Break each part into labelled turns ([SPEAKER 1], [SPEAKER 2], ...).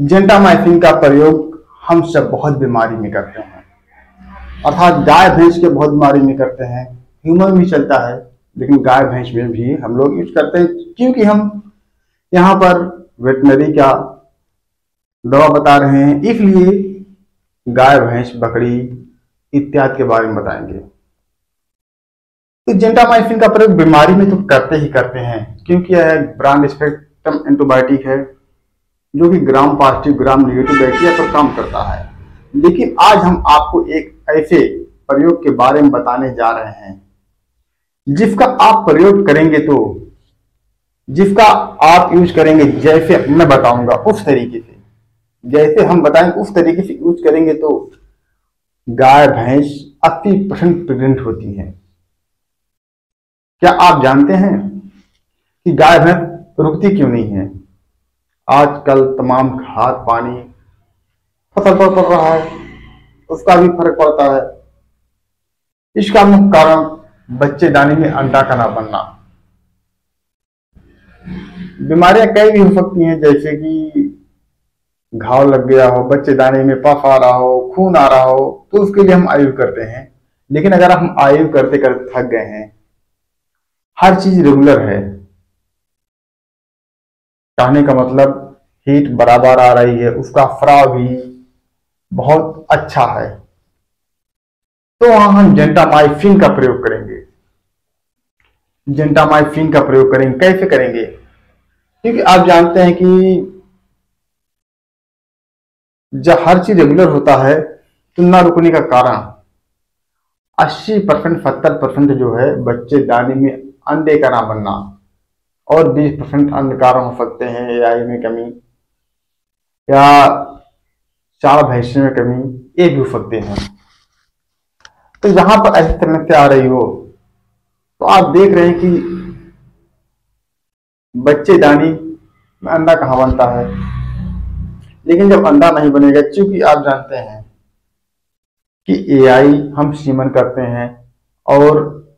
[SPEAKER 1] Gentamicin का प्रयोग हम सब बहुत बीमारी में करते हैं। अर्थात गाय, भैंस के बहुत बीमारी में करते हैं। ह्यूमन भी चलता है, लेकिन गाय, भैंस में भी हम लोग यूज़ करते हैं। क्योंकि हम यहाँ पर वेटनरी का दवा बता रहे हैं, इसलिए गाय, भैंस, बकरी इत्यादि के बारे में बताएँगे। तो जेंटामाइसिन का प्रयोग बीमारी में तो करते ही करते हैं, क्योंकि यह ब्रांड स्पेक्ट्रम एंटीबायोटिक है। जो कि gram positive, gram negative bacteria पर काम करता है। लेकिन आज हम आपको एक ऐसे प्रयोग के बारे में बताने जा रहे हैं। जिसका आप प्रयोग करेंगे तो जिसका आप यूज़ करेंगे, जैसे मैं बताऊँगा उस तरीके से। जैसे हम बताएँगे उस तरीके से यूज़ करेंगे तो गाय, भैंस अस्सी परसेंट प्रेग्नेंट होती है। क्या आप जानते हैं कि गाय, भैंस रुकती क्यों नहीं है? आजकल तमाम खाद पानी फ़सल पर पड़ रहा है। उसका भी फ़र्क पड़ता है। इसका मुख्य कारण बच्चे दाने में अंडा का ना बनना। बीमारियाँ कई भी हो सकती हैं, जैसे कि घाव लग गया हो, बच्चे दाने में पफ आ रहा हो, खून आ रहा हो तो उसके लिए हम आयु करते हैं। लेकिन अगर हम आयु करते करते थक गए हैं, हर चीज़ रेगुलर है। कहने का मतलब हीट बराबर आ रही है, उसका फ्रा भी बहुत अच्छा है। तो वहाँ हम जेंटामाइफिन का प्रयोग करेंगे। जेंटामाइफिन का प्रयोग करेंगे। कैसे करेंगे? क्योंकि आप जानते हैं कि जब हर चीज़ रेगुलर होता है तो ना रुकने का कारण 80 परसेंट, सत्तर परसेंट जो है बच्चे दाने में अंडे का ना बनना। और 20 परसेंट अन्य कारण हो सकते हैं आई में कमी, या चार भैंसे में कमी, ये भी हो सकते हैं। तो यहाँ पर ऐसी समस्या आ रही हो तो आप देख रहे हैं कि बच्चे दानी में अंडा कहाँ बनता है। लेकिन जब अंडा नहीं बनेगा क्योंकि आप जानते हैं कि एआई हम सीमन करते हैं, और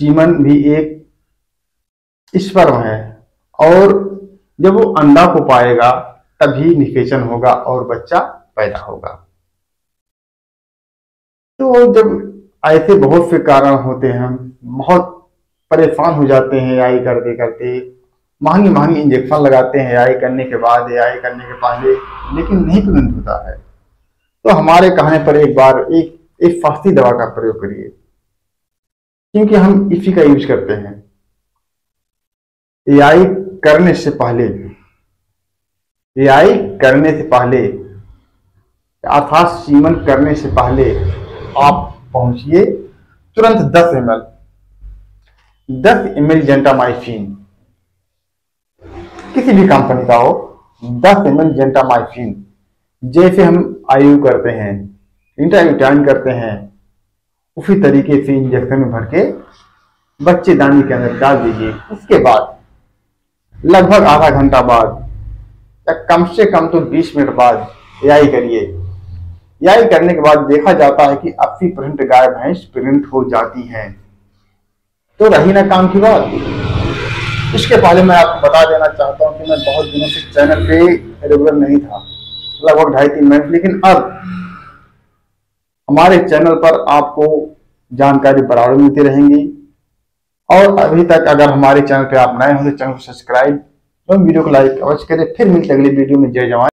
[SPEAKER 1] सीमन भी एक स्पर्म है। और जब वो अंडा को पाएगा, तभी निषेचन होगा और बच्चा पैदा होगा। तो जब ऐसे बहुत से कारण होते हैं, बहुत परेशान हो जाते हैं आई करते करते, महँगी महँगी इंजेक्शन लगाते हैं आई करने के बाद आई करने के पहले, लेकिन नहीं तुरंत होता है। तो हमारे कहने पर एक बार एक एक फास्ती दवा का प्रयोग करिए। क्योंकि हम इसी का यूज़ करते हैं। एआई करने से पहले एआई करने से पहले, अर्थात सीमन करने से पहले आप पहुंचिए तुरंत 10 एम एल दस एम एल जेंटामाइफिन किसी भी कंपनी का हो 10 एम एल जेंटामाइफिन जैसे हम आयु करते हैं इंटरव्यूटाइन करते हैं, उसी तरीके से इंजेक्शन में भर के बच्चे दानी के अंदर डाल दीजिए। उसके बाद लगभग आधा घंटा बाद, या कम से कम तो 20 मिनट बाद याई करिए। याई करने के बाद देखा जाता है कि 80 परसेंट गाय भैंस प्रिंट हो जाती हैं। तो रही ना काम की बात। इसके पहले मैं आपको बता देना चाहता हूँ कि मैं बहुत दिनों से चैनल पे रेगुलर नहीं था, लगभग ढाई तीन मिनट, लेकिन अब हमारे चैनल पर आपको जानकारी बराबर मिलती रहेंगी। और अभी तक अगर हमारे चैनल पे आप नए हो तो चैनल को सब्सक्राइब एवं वीडियो को लाइक अवश्य करें। फिर मिलते अगली वीडियो में। जय जवान।